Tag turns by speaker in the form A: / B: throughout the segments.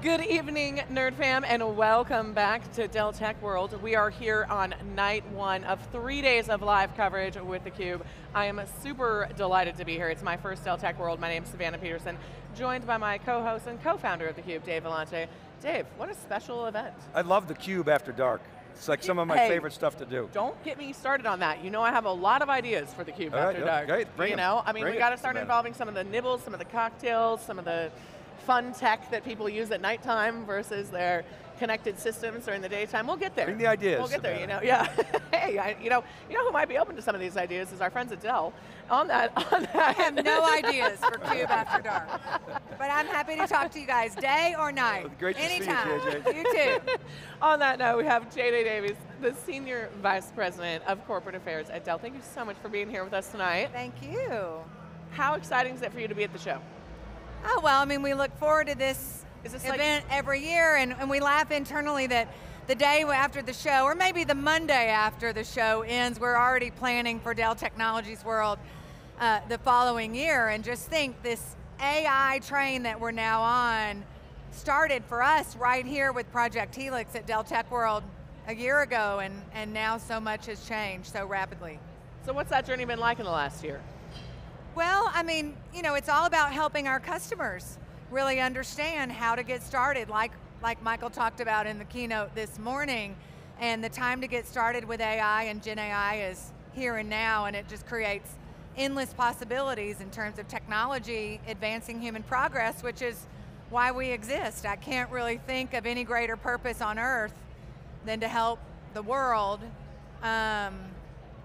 A: Good evening, Nerd Fam, and welcome back to Dell Tech World. We are here on night one of three days of live coverage with theCUBE. I am super delighted to be here. It's my first Dell Tech World. My name is Savannah Peterson, joined by my co-host and co-founder of theCUBE, Dave Vellante. Dave, what a special event.
B: I love theCUBE after dark. It's like some of my
A: hey,
B: favorite stuff to do.
A: Don't get me started on that. You know I have a lot of ideas for theCUBE
B: All right,
A: after
B: yeah,
A: dark.
B: great, bring
A: you
B: 'em,
A: know, I mean,
B: bring
A: we got to start
B: Savannah.
A: involving some of the nibbles, some of the cocktails, some of the fun tech that people use at nighttime versus their connected systems during the daytime. We'll get there.
B: Bring the ideas,
A: We'll get there, you know, yeah. hey, I, you know, you know who might be open to some of these ideas is our friends at Dell. On that, on that.
C: I have no ideas for Cube After Dark. But I'm happy to talk to you guys, day or night.
B: Well, great to see you,
C: Anytime.
B: JJ.
C: You too.
A: On that note, we have JJ Davis, the Senior Vice President of Corporate Affairs at Dell. Thank you so much for being here with us tonight.
C: Thank you.
A: How exciting is it for you to be at the show?
C: Oh, well, I mean, we look forward to this,
A: Is this like-
C: event every year, and, and we laugh internally that the day after the show, or maybe the Monday after the show ends, we're already planning for Dell Technologies World uh, the following year, and just think this AI train that we're now on started for us right here with Project Helix at Dell Tech World a year ago, and, and now so much has changed so rapidly.
A: So what's that journey been like in the last year?
C: Well, I mean, you know, it's all about helping our customers really understand how to get started, like, like Michael talked about in the keynote this morning. And the time to get started with AI and Gen AI is here and now, and it just creates endless possibilities in terms of technology advancing human progress, which is why we exist. I can't really think of any greater purpose on earth than to help the world, um,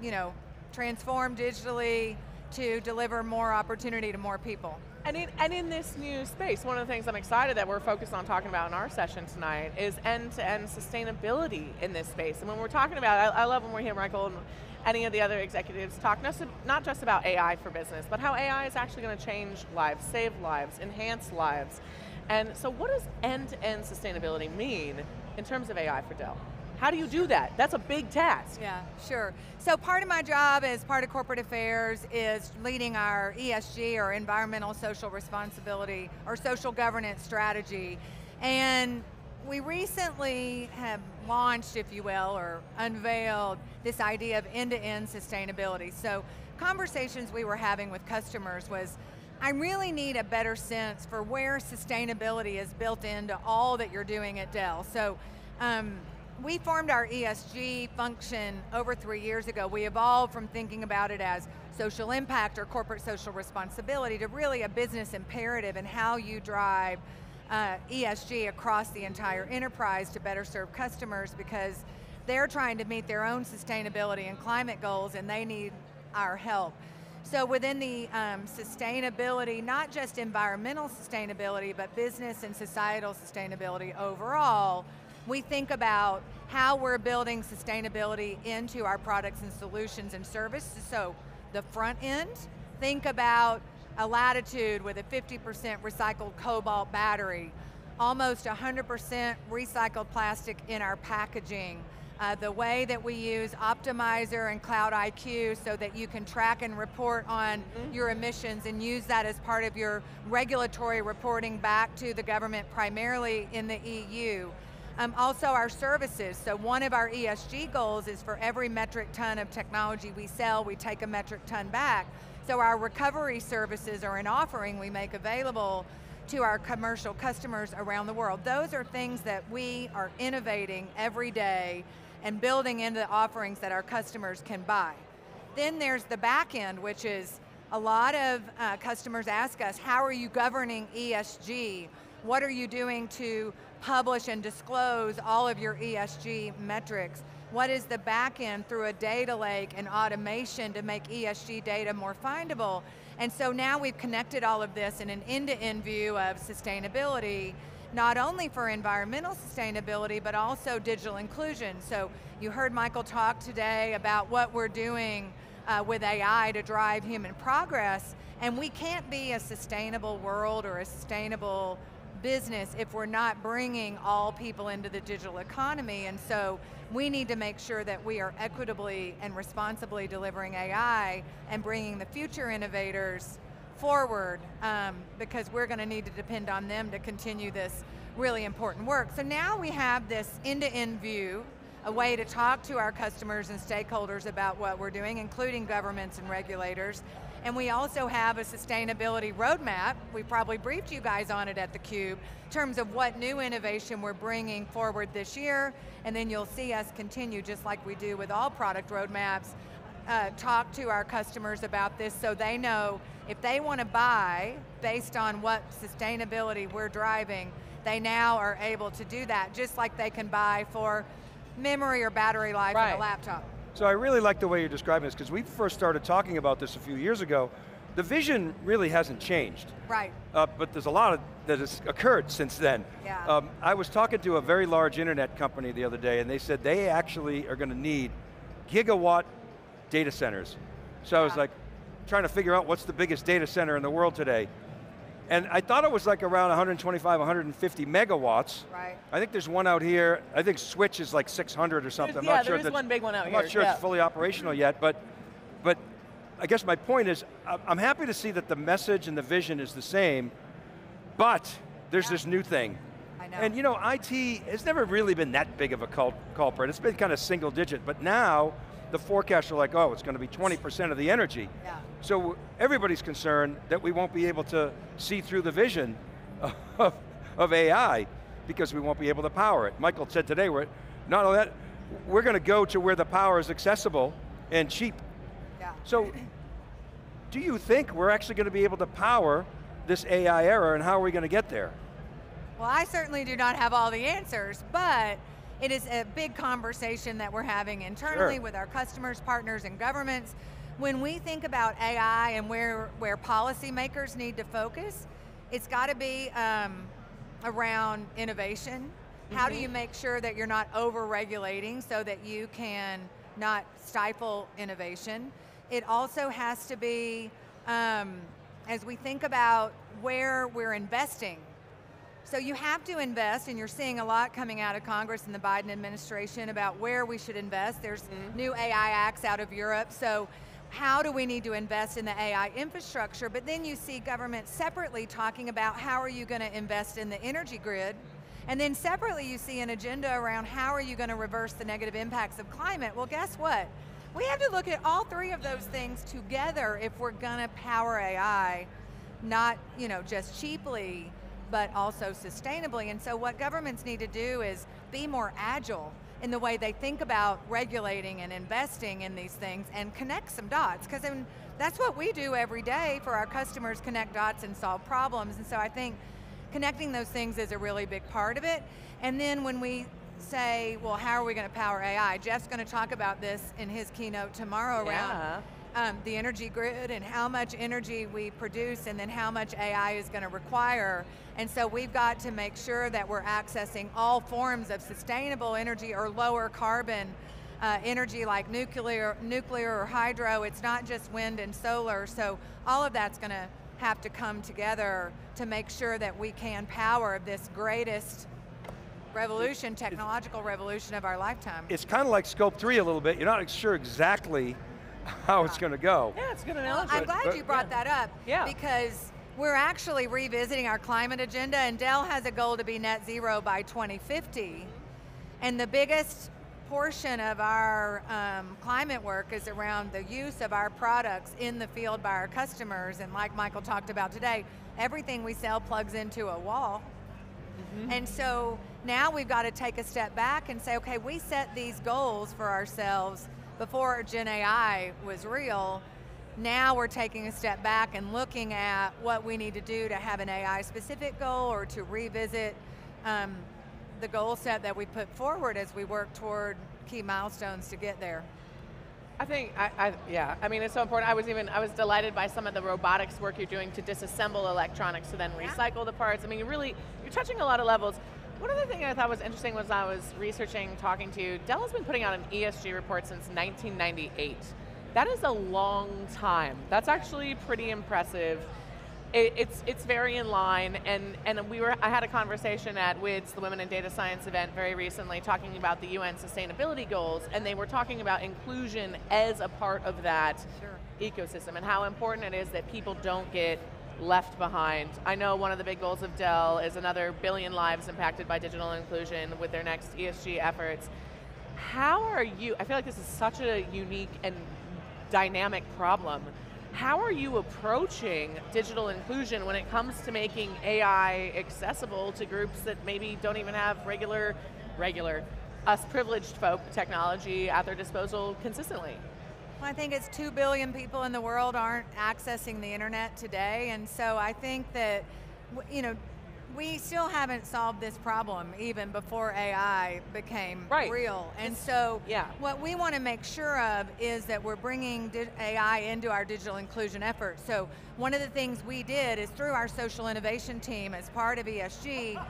C: you know, transform digitally to deliver more opportunity to more people.
A: And in, and in this new space, one of the things I'm excited that we're focused on talking about in our session tonight is end-to-end sustainability in this space. And when we're talking about, I, I love when we hear Michael, and any of the other executives talk not, not just about AI for business, but how AI is actually going to change lives, save lives, enhance lives. And so what does end-to-end sustainability mean in terms of AI for Dell? How do you do that? That's a big task.
C: Yeah, sure. So part of my job as part of corporate affairs is leading our ESG or environmental social responsibility or social governance strategy. And we recently have launched, if you will, or unveiled this idea of end-to-end sustainability. So conversations we were having with customers was, I really need a better sense for where sustainability is built into all that you're doing at Dell. So um, we formed our ESG function over three years ago. We evolved from thinking about it as social impact or corporate social responsibility to really a business imperative and how you drive uh, ESG across the entire enterprise to better serve customers because they're trying to meet their own sustainability and climate goals and they need our help. So within the um, sustainability, not just environmental sustainability, but business and societal sustainability overall, we think about how we're building sustainability into our products and solutions and services. So the front end, think about a Latitude with a 50% recycled cobalt battery, almost 100% recycled plastic in our packaging, uh, the way that we use Optimizer and Cloud IQ so that you can track and report on your emissions and use that as part of your regulatory reporting back to the government, primarily in the EU. Um, also our services, so one of our ESG goals is for every metric ton of technology we sell, we take a metric ton back. So our recovery services are an offering we make available to our commercial customers around the world. Those are things that we are innovating every day and building into the offerings that our customers can buy. Then there's the back end, which is a lot of uh, customers ask us, how are you governing ESG? What are you doing to publish and disclose all of your ESG metrics? What is the back end through a data lake and automation to make ESG data more findable? And so now we've connected all of this in an end-to-end view of sustainability, not only for environmental sustainability, but also digital inclusion. So you heard Michael talk today about what we're doing uh, with AI to drive human progress, and we can't be a sustainable world or a sustainable business if we're not bringing all people into the digital economy, and so we need to make sure that we are equitably and responsibly delivering AI and bringing the future innovators forward um, because we're going to need to depend on them to continue this really important work. So now we have this end-to-end view, a way to talk to our customers and stakeholders about what we're doing, including governments and regulators. And we also have a sustainability roadmap. We probably briefed you guys on it at theCUBE, in terms of what new innovation we're bringing forward this year, and then you'll see us continue, just like we do with all product roadmaps, uh, talk to our customers about this so they know if they want to buy based on what sustainability we're driving, they now are able to do that, just like they can buy for memory or battery life
A: right.
C: in a laptop.
B: So I really like the way you're describing this, because we first started talking about this a few years ago. The vision really hasn't changed.
C: Right.
B: Uh, but there's a lot of, that has occurred since then.
C: Yeah.
B: Um, I was talking to a very large internet company the other day, and they said they actually are going to need gigawatt data centers. So I was like, trying to figure out what's the biggest data center in the world today. And I thought it was like around 125, 150 megawatts.
C: Right.
B: I think there's one out here. I think Switch is like 600 or something. I'm
A: yeah,
B: not sure
A: there is one big one out
B: I'm
A: here,
B: not sure
A: yeah.
B: it's fully operational yet, but, but I guess my point is, I'm happy to see that the message and the vision is the same, but there's
C: Yeah.
B: this new thing.
C: I know.
B: And you know, IT has never really been that big of a cul culprit. It's been kind of single digit, but now the forecasts are like, oh, it's going to be 20% of the energy.
C: Yeah.
B: So everybody's concerned that we won't be able to see through the vision of, of AI because we won't be able to power it. Michael said today, we're, not only that, we're going to go to where the power is accessible and cheap.
C: Yeah.
B: So do you think we're actually going to be able to power this AI era and how are we going to get there?
C: Well, I certainly do not have all the answers, but it is a big conversation that we're having internally
B: Sure.
C: with our customers, partners, and governments. When we think about AI and where, where policymakers need to focus, it's got to be um, around innovation. How do you make sure that you're not over-regulating so that you can not stifle innovation? It also has to be, um, as we think about where we're investing, so you have to invest, and you're seeing a lot coming out of Congress and the Biden administration about where we should invest. There's mm-hmm. new AI acts out of Europe, so how do we need to invest in the AI infrastructure? But then you see government separately talking about how are you going to invest in the energy grid, and then separately you see an agenda around how are you going to reverse the negative impacts of climate. Well, guess what? We have to look at all three of those things together if we're going to power AI, not you know just cheaply, but also sustainably. And so what governments need to do is be more agile in the way they think about regulating and investing in these things and connect some dots. Because that's what we do every day for our customers, connect dots and solve problems. And so I think connecting those things is a really big part of it. And then when we say, well, how are we going to power AI? Jeff's going to talk about this in his keynote tomorrow around
A: Yeah.
C: Um, the energy grid and how much energy we produce and then how much AI is going to require. And so we've got to make sure that we're accessing all forms of sustainable energy or lower carbon uh, energy like nuclear, nuclear or hydro. It's not just wind and solar. So all of that's going to have to come together to make sure that we can power this greatest revolution, technological revolution of our lifetime.
B: It's kind of like scope three a little bit. You're not sure exactly how it's going to go.
A: Yeah, it's going to
C: Well. I'm glad
B: but-
C: you brought that up.
A: Yeah.
C: Because we're actually revisiting our climate agenda and Dell has a goal to be net zero by 2050. And the biggest portion of our um, climate work is around the use of our products in the field by our customers. And like Michael talked about today, everything we sell plugs into a wall. And so now we've got to take a step back and say, okay, we set these goals for ourselves before Gen AI was real. Now we're taking a step back and looking at what we need to do to have an AI specific goal or to revisit um, the goal set that we put forward as we work toward key milestones to get there.
A: I think, I, I, yeah, I mean, it's so important. I was even, I was delighted by some of the robotics work you're doing to disassemble electronics to then
C: Yeah.
A: recycle the parts. I mean, you're really, you're touching a lot of levels. One other thing I thought was interesting was I was researching, talking to you, Dell has been putting out an ESG report since 1998. That is a long time. That's actually pretty impressive. It, it's it's very in line, and and we were I had a conversation at WIDS, the Women in Data Science event, very recently, talking about the UN sustainability goals, and they were talking about inclusion as a part of that
C: Sure.
A: ecosystem and how important it is that people don't get left behind. I know one of the big goals of Dell is another billion lives impacted by digital inclusion with their next ESG efforts. How are you, I feel like this is such a unique and dynamic problem. How are you approaching digital inclusion when it comes to making AI accessible to groups that maybe don't even have regular, regular, us privileged folk technology at their disposal consistently?
C: Well, I think it's 2 billion people in the world aren't accessing the internet today, and so I think that, you know, we still haven't solved this problem even before AI became
A: right.
C: real. And it's, so
A: yeah.
C: what we want to make sure of is that we're bringing AI into our digital inclusion efforts. So one of the things we did is through our social innovation team as part of ESG,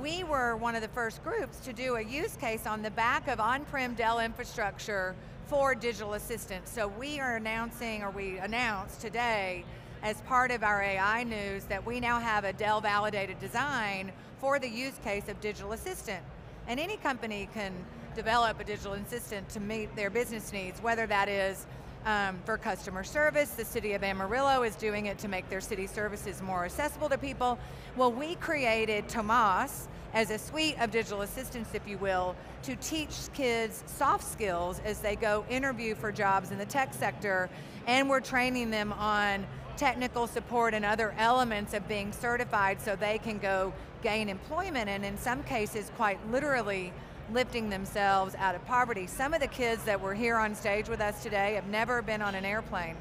C: we were one of the first groups to do a use case on the back of on-prem Dell infrastructure for digital assistants. So we are announcing, or we announced today, as part of our AI news that we now have a Dell validated design for the use case of digital assistant. And any company can develop a digital assistant to meet their business needs, whether that is um, for customer service, the city of Amarillo is doing it to make their city services more accessible to people. Well, we created Tomas as a suite of digital assistants, if you will, to teach kids soft skills as they go interview for jobs in the tech sector, and we're training them on technical support and other elements of being certified so they can go gain employment and in some cases quite literally lifting themselves out of poverty. Some of the kids that were here on stage with us today have never been on an airplane.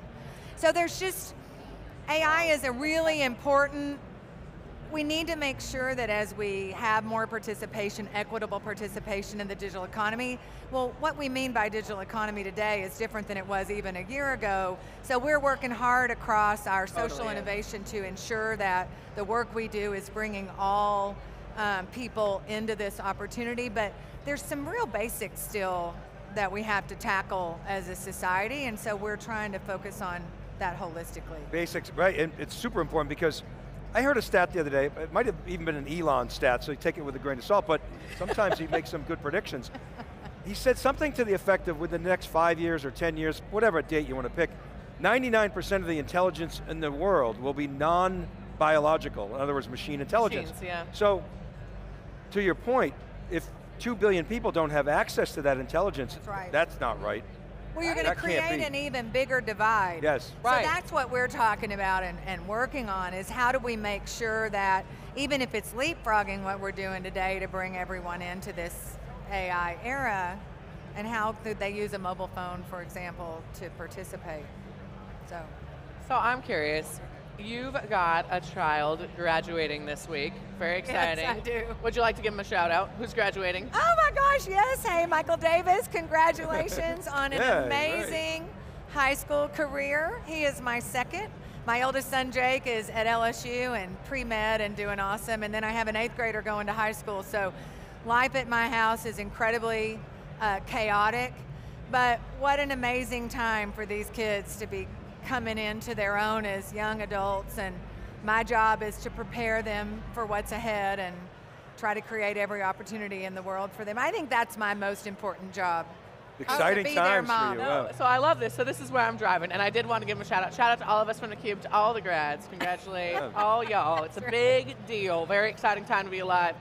C: So there's just, AI is a really important we need to make sure that as we have more participation, equitable participation in the digital economy, well, what we mean by digital economy today is different than it was even a year ago. So we're working hard across our social totally, innovation yeah. to ensure that the work we do is bringing all um, people into this opportunity, but there's some real basics still that we have to tackle as a society, and so we're trying to focus on that holistically.
B: Basics, right, and it's super important because I heard a stat the other day, it might have even been an Elon stat, so you take it with a grain of salt, but sometimes he makes some good predictions. He said something to the effect of within the next five years or 10 years, whatever date you want to pick, 99% of the intelligence in the world will be non-biological, in other words, machine intelligence.
A: Machines, yeah.
B: So, to your point, if 2 billion people don't have access to that intelligence,
C: that's, right.
B: that's not right.
C: Well, you're going to create an even bigger divide.
B: Yes.
C: Right. So that's what we're talking about and, and working on is how do we make sure that even if it's leapfrogging what we're doing today to bring everyone into this AI era, and how could they use a mobile phone, for example, to participate? So.
A: So I'm curious, You've got a child graduating this week. Very exciting.
C: Yes, I do.
A: Would you like to give him a shout out? Who's graduating?
C: Oh my gosh, yes. Hey, Michael Davis, congratulations on an
B: yeah,
C: amazing right. high school career. He is my second. My oldest son, Jake, is at LSU and pre-med and doing awesome. And then I have an eighth grader going to high school. So life at my house is incredibly uh, chaotic. But what an amazing time for these kids to be coming into their own as young adults and my job is to prepare them for what's ahead and try to create every opportunity in the world for them. I think that's my most important job.
B: Exciting times for you.
A: No, so I love this. So this is where I'm driving, and I did want to give them a shout out. Shout out to all of us from the Cube, to all the grads. Congratulate all y'all. It's a big deal. Very exciting time to be alive.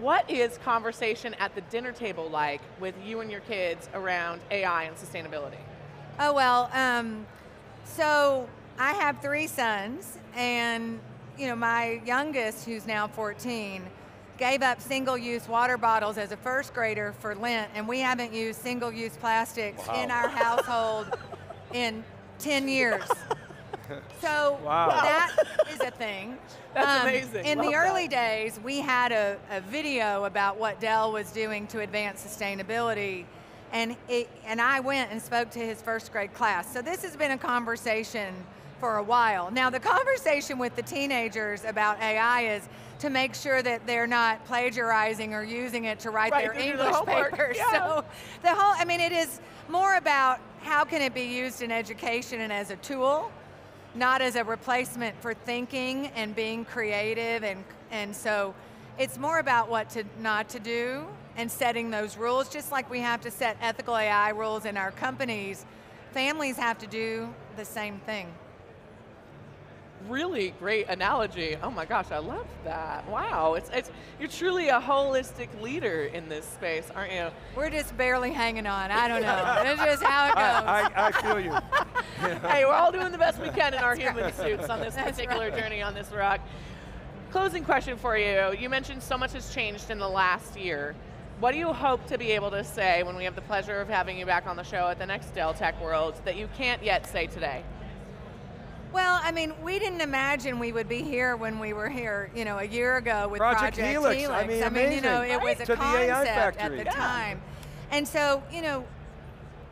A: What is conversation at the dinner table like with you and your kids around AI and sustainability?
C: Oh well, um, so I have three sons, and you know my youngest, who's now 14, gave up single-use water bottles as a first grader for Lent, and we haven't used single-use plastics wow. in our household in 10 years. So
B: wow.
C: that is a thing.
A: That's um, amazing.
C: In
A: Love
C: the early
A: that.
C: days, we had a, a video about what Dell was doing to advance sustainability and, it, and I went and spoke to his first grade class. So this has been a conversation for a while. Now the conversation with the teenagers about AI is to make sure that they're not plagiarizing or using it to write
A: right,
C: their English
A: the
C: papers.
A: Yeah.
C: So the whole, I mean, it is more about how can it be used in education and as a tool, not as a replacement for thinking and being creative and, and so it's more about what to not to do and setting those rules, just like we have to set ethical AI rules in our companies, families have to do the same thing.
A: really great analogy. Oh my gosh, I love that. Wow, it's, it's you're truly a holistic leader in this space, aren't you?
C: We're just barely hanging on. I don't know. It's just how it goes.
B: I, I, I feel you.
A: hey, we're all doing the best we can in our human
C: right.
A: suits on this
C: That's
A: particular
C: right.
A: journey on this rock. Closing question for you. You mentioned so much has changed in the last year. What do you hope to be able to say when we have the pleasure of having you back on the show at the next Dell Tech World that you can't yet say today?
C: Well, I mean, we didn't imagine we would be here when we were here, you know, a year ago with
B: Project
C: Project,
B: Helix. I mean,
C: you know,
B: amazing.
C: it was a
B: To the
C: concept at the
A: Yeah.
C: time. And so, you know,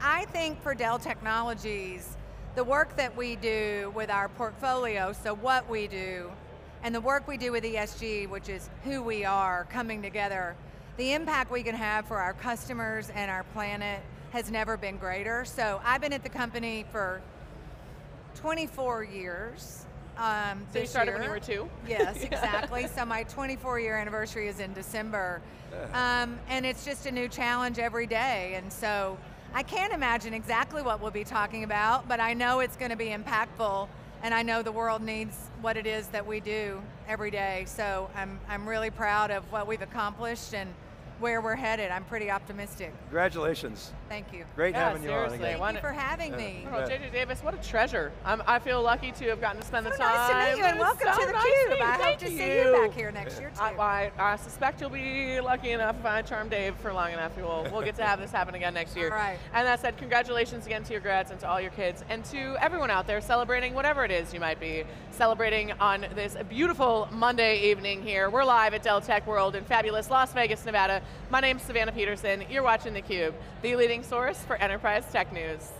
C: I think for Dell Technologies, the work that we do with our portfolio, so what we do, and the work we do with ESG, which is who we are coming together, the impact we can have for our customers and our planet has never been greater. So I've been at the company for 24 years. Um,
A: So you started
C: year.
A: when you were two?
C: Yes,
A: Yeah.
C: exactly. so my 24 year anniversary is in December. Um, and it's just a new challenge every day. And so I can't imagine exactly what we'll be talking about, but I know it's going to be impactful. And I know the world needs what it is that we do every day. So I'm, I'm really proud of what we've accomplished and where we're headed. I'm pretty optimistic.
B: Congratulations.
C: Thank you.
B: Great
A: Yeah,
B: having you on again.
C: Thank
A: Why
C: you for having
B: Yeah.
C: me.
A: Oh, JJ Davis, what a treasure. I'm, I feel lucky to have gotten to spend the time.
C: nice to meet you and welcome
A: so
C: to the
A: nice
C: Cube.
A: meet.
C: I hope
A: Thank
C: to see you back here next year too.
A: I, I, I suspect you'll be lucky enough if I charm Dave for long enough. We'll, we'll get to have this happen again next year.
C: All right.
A: And that said, congratulations again to your grads and to all your kids and to everyone out there celebrating whatever it is you might be celebrating on this beautiful Monday evening here. We're live at Dell Tech World in fabulous Las Vegas, Nevada. My name's Savannah Peterson. You're watching theCUBE, the leading source for enterprise tech news.